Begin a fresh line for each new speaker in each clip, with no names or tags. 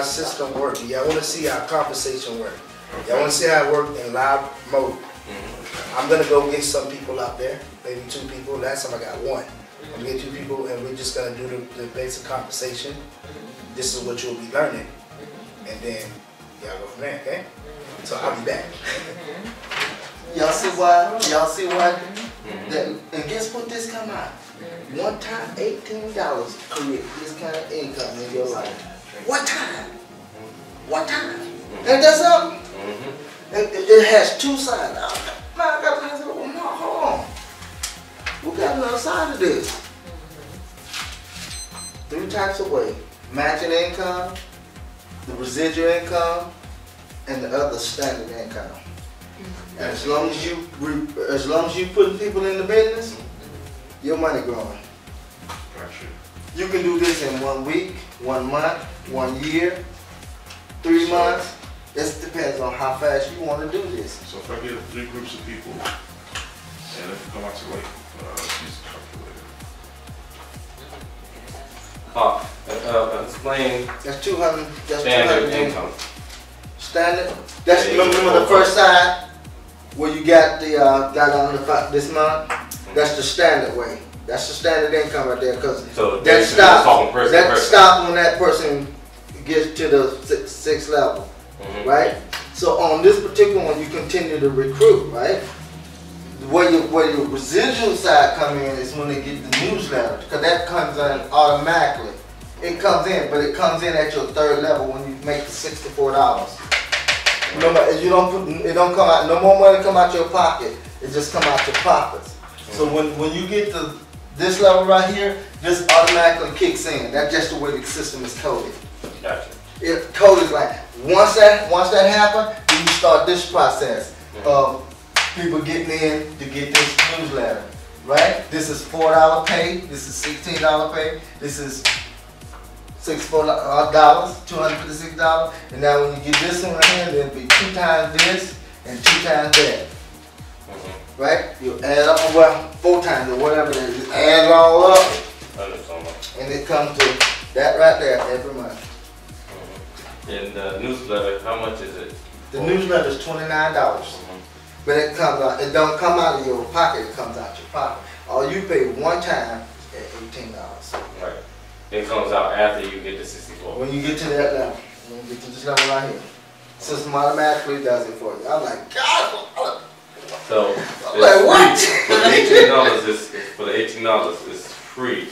our system work? Y'all wanna see our conversation work? Y'all wanna see how it work in live mode? Mm-hmm. I'm gonna go get some people out there, maybe two people. Last time I got one. I'm gonna get two people and we're just gonna do the, the basic conversation. Mm-hmm. This is what you'll be learning. And then y'all go from there, okay? So I'll be back. Mm-hmm. Y'all see why? Y'all see why? That, and guess what this come out? One time, eighteen dollars create this kind of income in your life. What time? What time? Ain't that something? Mm-hmm. It, it- it has two sides. Now, I got to say, well, no, hold on. We got another side of this. Three types of way. Matching income, the residual income, and the other standard income. And as long as you, as long as you putting people in the business, your money growing.
Gotcha.
You can do this in one week, one month, one year, three months. This depends on how fast you want to do this.
So if I get three groups of people, and if you come out to like, uh, use a calculator.
Uh, uh, explain
That's two hundred. That's
standard
200
income.
Standard. That's remember the first side where you got the uh, got on the this month. That's the standard way. That's the standard income right there because
So
that
basically,
stops.
talking person to
That
person.
stops when that person gets to the six, sixth level.
Mhm.
right? So on this particular one, you continue to recruit, right? Where your where your residual side come in is when they get the newsletter, because that comes in automatically. It comes in, but it comes in at your third level when you make the sixty-four dollars. No, you don't put, it don't come out. No more money come out your pocket. It just come out your profits. So when when you get to this level right here, this automatically kicks in. That's just the way the system is coded
Gotcha.
it code is like once that once that happen, then you start this process of people getting in to get this newsletter, right? This is four dollar pay. This is sixteen dollar pay. This is six four dollars, two hundred fifty six dollars. And now when you get this one right here, then it'll be two times this and two times that,
Mhm.
right? You add up, well, four times or whatever it is. You add it all up, and it comes to that right there every month.
And the newsletter, how much is it?
The newsletter is twenty nine dollars.
Mhm.
But it comes out, it don't come out of your pocket, it comes out your pocket. All you pay one time at eighteen dollars.
Right. It comes out after you get to sixty-four.
When you get to that level, when you get to this level right here, system automatically does it for you. I'm like, God,
So.
I'm like, what?
For the eighteen dollars is, for the eighteen dollars is free.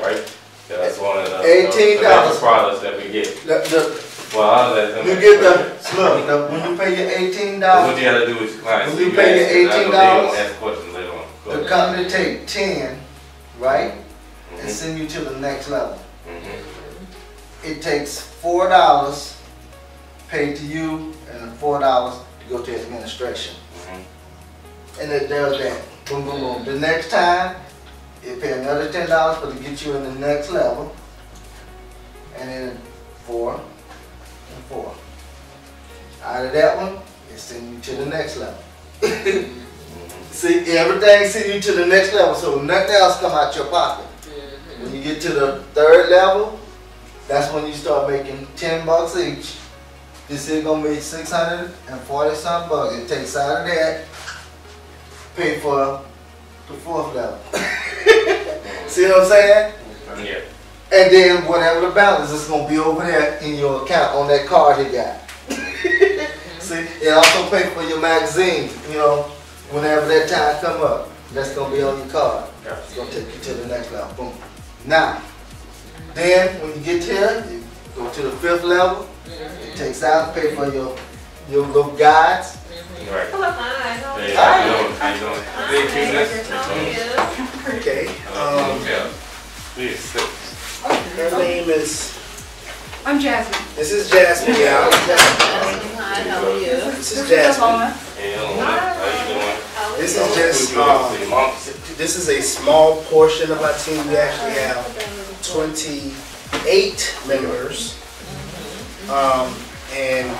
Right? Yeah, That's one of the.
$18.
the extra products that we get.
The,
Well, I'll let them.
you get the, look, the, when you pay your eighteen
dollars. what you gotta do your clients.
When you
So
pay your
ask-
$18,
gonna Ask questions later on. Go
the company take ten, right? And
Mhm.
send you to the next level.
Mhm.
It takes four dollars paid to you and four dollars to go to administration.
Mhm.
And it does that. Boom, boom, boom. The next time, it pay another ten dollars for to get you in the next level. And then four and four. Out of that one, it send you to the next level. See, everything send you to the next level, so nothing else come out your pocket. Mm-hmm. When you get to the third level, that's when you start making ten bucks each. This is gonna be six hundred and forty some bucks. It takes out of that, pay for the fourth level. See what I'm saying?
Yeah.
And then whatever the balance is gonna be over there in your account on that card you got. See, it also pay for your magazine, you know, whenever that time come up. That's gonna be on your card. It's gonna take you to the next level. Boom. Now, then when you get here, you go to the fifth level. Mm-hmm. It takes out, pay for your your little guides.
Right.
Hello, hi, how are you?
how you doing? How you doing?
Hi,
Hey, cuteness.
how are you?
Okay.
Um, yeah. Please,
her name is.
I'm Jasmine.
This is Jasmine. Yeah. Jasmine.
Hi, how are you?
This is Jasmine.
Hey, hello, how you doing?
This is just. Um, this is a small portion of our team. We actually have 28 members. Um, and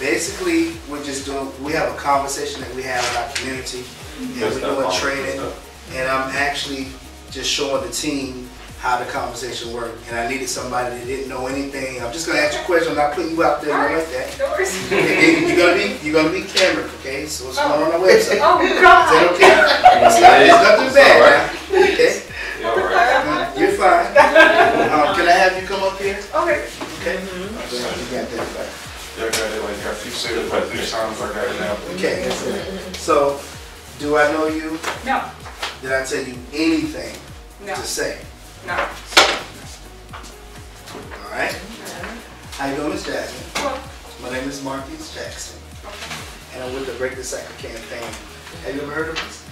basically, we're just doing, we have a conversation that we have in our community. And
Good
we're
stuff,
doing
Mom.
training.
Good stuff.
And I'm actually just showing the team
how the conversation worked, and I needed somebody that didn't know anything. I'm just gonna ask you questions, I'm not putting you out there
All
like
right,
that.
no worries.
And you're gonna be, you're gonna be camera, okay? So it's going on our website.
Oh, God!
Is that okay? It's not- it's nothing
It's
bad,
all
now, okay?
You all right?
You're fine. Um, can I have you come up here?
Okay.
Okay. You got that, right?
Yeah, I got it, like, I keep saying like three times, I got it now.
Okay, so, do I know you?
No,
Did I tell you anything
no,
to say?
no.
All right? How you doing, Miss Jasmine?
Well,
My name is Marquis Jackson, and I'm with the Break the Cycle campaign. Have you ever heard of us?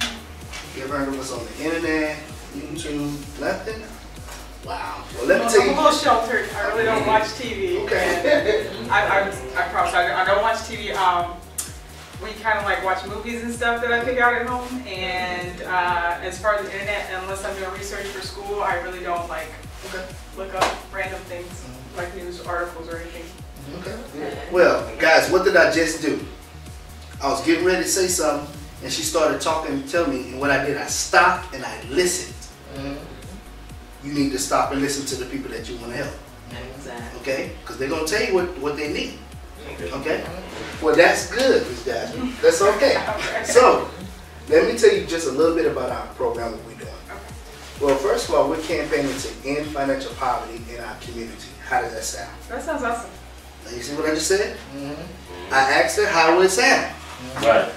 You ever heard of us on the internet, YouTube, nothing? Wow. Well, let me
I'm a little sheltered. I really don't watch TV.
Okay.
I, I, I promise, I, I don't watch TV. Um, we kind of like watch movies and stuff that I pick out at home. And uh, as far as the internet, unless I'm doing research for school, I really don't like
Okay.
look up random things like news articles or anything.
Okay. Well, guys, what did I just do? I was getting ready to say something, and she started talking and tell me, and what I did, I stopped and I listened. You need to stop and listen to the people that you want to help, Exactly. okay? Because they're gonna tell you what, what they need,
Okay.
okay? Well, that's good, Ms. Jasmine. That's okay.
Okay.
So, let me tell you just a little bit about our program, that we're doing. Well, first of all, we're campaigning to end financial poverty in our community. How does that sound?
That sounds awesome.
Now, you see what I just said? Mm-hmm. I asked her how would it sound.
Right,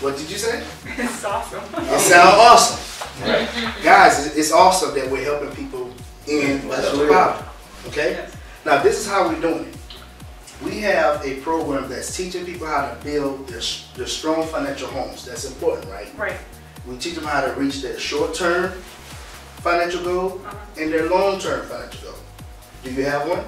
What did you say?
it's awesome.
It sounds awesome.
right.
Guys, it's- it's awesome that we're helping people in financial poverty. Okay?
Yes.
Now, this is how we're doing it. We have a program that's teaching people how to build their, their strong financial homes. That's important, right?
Right.
We teach them how to reach their short-term financial goal
Uh-huh.
and their long-term financial goal. Do you have one?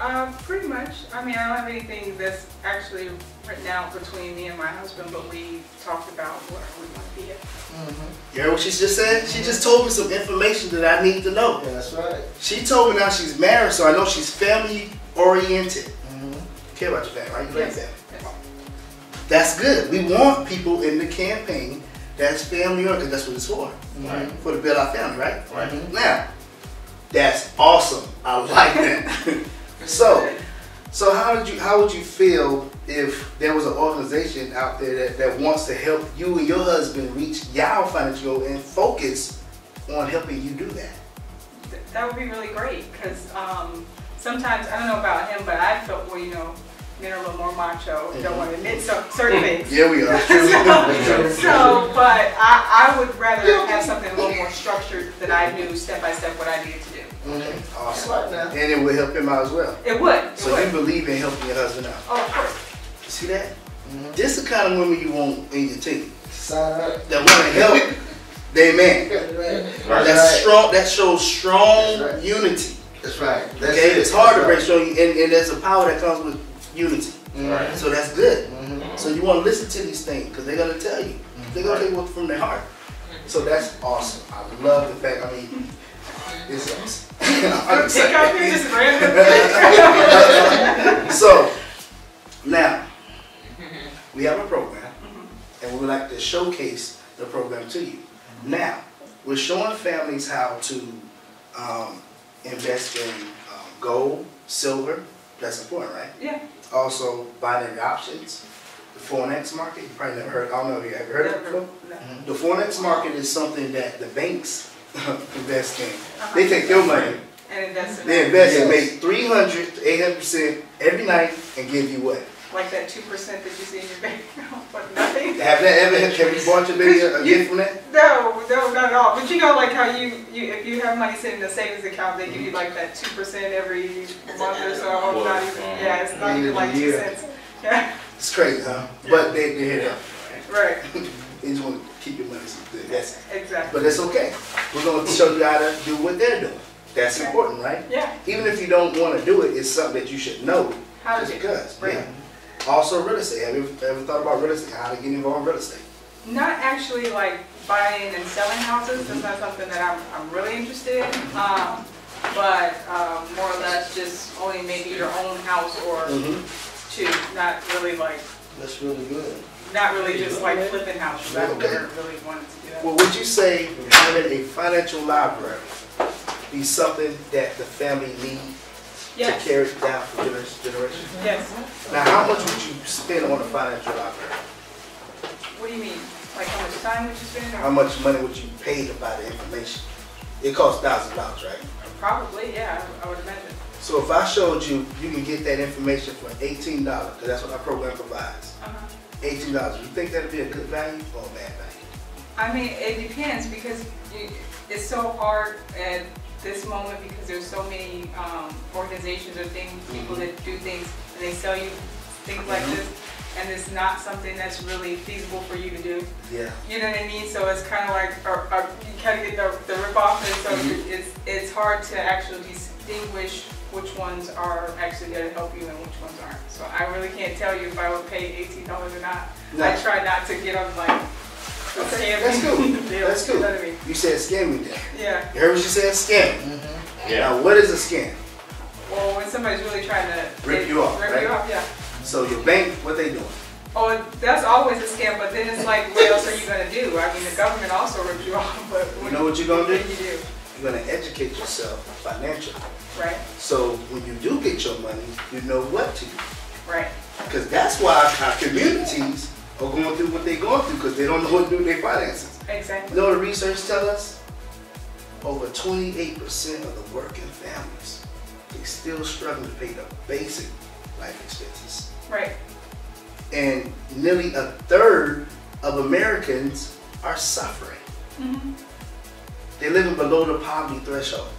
Uh, pretty much. I mean, I don't have anything that's actually written out between me and my husband, but we talked about where we want to be at.
You heard what she just said? She just told me some information that I need to know.
Yeah, that's right.
She told me now she's married, so I know she's family oriented. Care about your family, right? You
Yes.
that.
Yes.
That's good. We want people in the campaign that's family oriented. That's what it's for.
Right.
For to build our family, right?
Right.
Now, that's awesome. I like that. so, so how did you? How would you feel if there was an organization out there that, that wants to help you and your husband reach your financial goal and focus on helping you do that?
That would be really great because um, sometimes, I don't know about him, but I felt, well, you know, men are a little more macho and don't want to admit some, certain mm. things.
Yeah, we are.
So, but I, I would rather have something a little more structured that I knew step by step what I needed to do.
Mhm. Awesome.
Right now.
And it would help him out as well.
It would, it
So you believe in helping your husband out.
Oh, of course.
See that? Mm-hmm. This is the kind of woman you want in your team.
Sign up.
That want to help their man.
Right.
That's
right.
strong. That shows strong
right.
unity.
That's right. That's
Okay,
it.
it's hard to
That's
break
right.
strong, and, and there's a power that comes with unity.
Right.
So that's good.
Mhm.
So you want to listen to these things because they're gonna tell you. They're gonna tell you what's from their heart. So that's awesome. I love the fact. I mean, it's awesome. I'm
Take
excited.
just random things.
So now we have a program, and we would like to showcase the program to you. Now we're showing families how to um, invest in um, gold, silver. That's important, right?
Yeah.
Also binary options, the forex market. You probably never heard. I don't know if you ever heard of it before.
No. Mm-hmm.
The forex market is something that the banks invest in. Uh-huh. They take your money,
And invest in
they invest and make 300 to 800 percent every night and give you what?
Like that two percent that you see in your bank account, but nothing.
Have that ever? Have you bought your baby a, a gift from that?
No, no, not at all. But you know, like how you, you if you have money sitting in a savings account, they give you like that two percent every month or so.
Well,
Not even, yeah, it's not even like
the
two cents. Yeah,
It's crazy, huh? Yeah. But they they hear that.
right,
They just want to keep your money. so That's
exactly.
but that's okay. We're going to show you how to do what they're doing. That's important, right?
Yeah,
Even if you don't want to do it, it's something that you should know
how
just
to do.
because.
Right.
Yeah. Also, real estate. Have you ever thought about real estate? How to get involved in real estate?
Not actually like buying and selling houses. That's not something that I'm, I'm really interested in. Um, but um, more or less just owning maybe your own house or
Mm-hmm.
two. Not really like,
That's really good.
not really just like flipping houses. I've
Okay.
never really wanted to do that.
Well, would you say having a financial library be something that the family need to
Yes,
carry it down for generation generation?
yes.
Now, how much would you spend on a financial library?
What do you mean? Like how much time would you spend?
How much money would you pay to buy the information? It costs thousands of dollars, right?
Probably, yeah, I would imagine.
So if I showed you, you can get that information for eighteen dollars, because that's what our program provides.
Uh-huh.
Eighteen dollars, you think that'd be a good value or a bad value?
I mean, it depends because it's so hard at this moment because there's so many um, organizations or things, people that do things, and they sell you things like this, and it's not something that's really feasible for you to do.
Yeah.
You know what I mean? So it's kind of like, or, or you kind of get the, the rip off, and so
Mhm.
it's it's hard to actually distinguish which ones are actually going to help you and which ones aren't. So I really can't tell you if I would pay eighteen dollars or not.
No.
I try not to get on like.
Okay,
scam
that's cool.
deals,
That's
you
cool.
know what I mean?
You said scam me then.
Yeah.
You heard what you said, scam. Mm-hmm.
Yeah.
Now, what is a scam?
Well, when somebody's really trying to
Rip you off,
rip
right?
you off, yeah.
So your bank, what they doing?
Oh, that's always a scam, but then it's like, what else are you gonna do? I mean, the government also rips you off, but
You know what you're gonna do?
What do you do,
You're gonna educate yourself financially.
right?
So when you do get your money, you know what to do.
Right.
Because that's why our communities are going through what they're going through, because they don't know what to do with their finances.
Exactly.
You know what the research tell us? Over 28% of the working families, they still struggling to pay the basic life expenses.
Right.
And nearly a third of Americans are suffering.
hmm
They're living below the poverty threshold.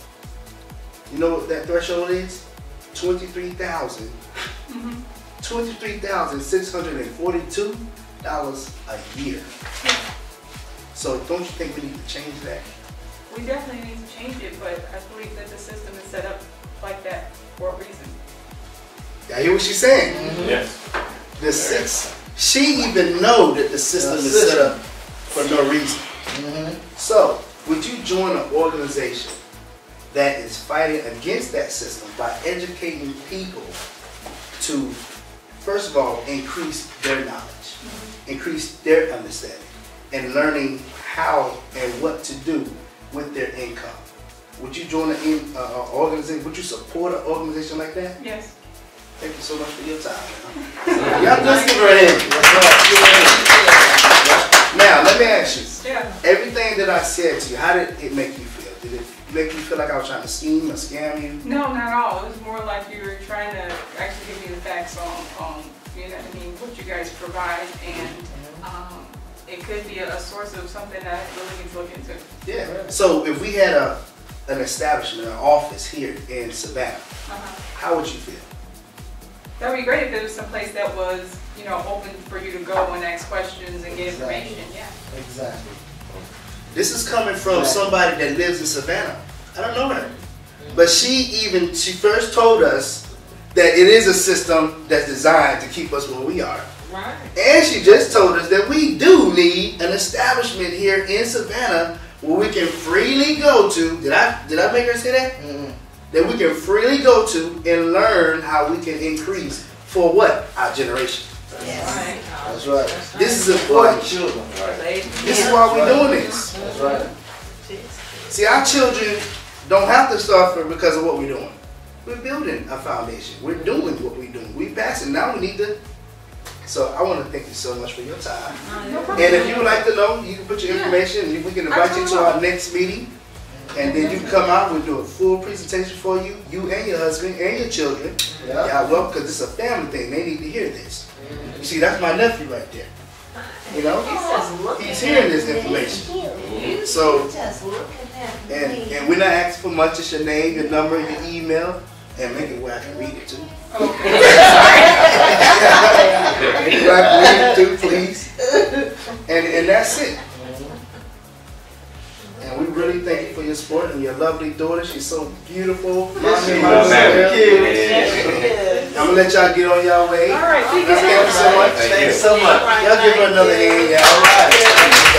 You know what that threshold is? 23,000.
hmm
$23,642 a year. So don't you think we need to change that?
We definitely need to change it, but I believe that the system is set up like that for a reason.
I hear what she's saying.
Yes.
The six, she even know that the system
The
is set
system.
up for no reason.
Mhm.
So, would you join an organization that is fighting against that system by educating people to, first of all, increase their knowledge, increase their understanding, and learning how and what to do with their income? Would you join an in- uh, uh, organization? Would you support an organization like that?
Yes.
Thank you so much for your time. man. Y'all just give her a hand. Now, let me ask you.
Yeah.
Everything that I said to you, how did it make you feel? Did it make you feel like I was trying to scheme or scam you?
No, not at all. It was more like you were trying to actually give me the facts on, on, you know what I mean, what you guys provide, and, um, it could be a, a source of something that I really need to look into.
Yeah. So if we had a an establishment, an office here in Savannah,
Uh-huh.
how would you feel?
That would be great if there was some place that was, you know, open for you to go and ask questions and get information, yeah.
Exactly.
This is coming from somebody that lives in Savannah. I don't know her. But she even, she first told us that it is a system that's designed to keep us where we are.
Right.
And she just told us that we do need an establishment here in Savannah where we can freely go to. Did I did I make her say that?
Mhm.
That we can freely go to and learn how we can increase for what? Our generation.
That's Yes.
That's right.
This is
For our
important.
children.
This is why we're doing this.
That's right.
See, our children don't have to suffer because of what we're doing. We're building a foundation. We're doing what we're doing. We passing. Now we need to. So I want to thank you so much for your time.
No.
And if you would like to know, you can put your
Yeah.
information and we can invite you to our next meeting. And then you can come out, we'll do a full presentation for you, you and your husband and your children.
Yeah.
Yeah, well, because it's a family thing, they need to hear this. You see, that's my nephew right there. You know? He's hearing this information. So,
Just look at that.
and, and we're not asking for much, It's your name, your number, your email, and make it where I can read it too.
Okay.
Make it where I can read it too, please. And, and that's it. And we really thank you for your support and your lovely daughter. She's so beautiful.
Yes, she
Mommy,
is.
mommy,
Thank
I'm gonna let y'all get on y'all way.
All right,
thank you so much.
Thanks so much.
Y'all give her another